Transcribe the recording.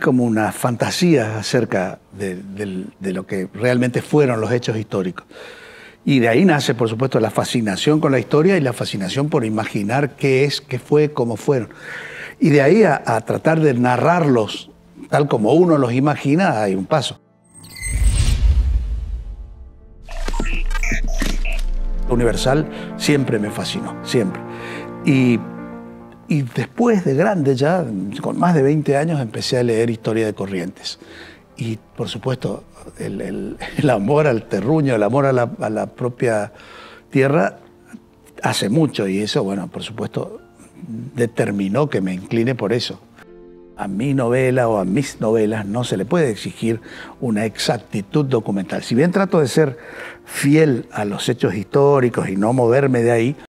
como una fantasía acerca de, de, lo que realmente fueron los hechos históricos. Y de ahí nace, por supuesto, la fascinación con la historia y la fascinación por imaginar qué es, qué fue, cómo fueron. Y de ahí a, a tratar de narrarlos tal como uno los imagina, hay un paso. Universal siempre me fascinó, siempre. Y y después de grande, ya con más de 20 años, empecé a leer historia de Corrientes. Y por supuesto, el, amor al terruño, el amor a la, propia tierra hace mucho y eso, bueno, por supuesto, determinó que me incline por eso. A mi novela o a mis novelas no se le puede exigir una exactitud documental. Si bien trato de ser fiel a los hechos históricos y no moverme de ahí,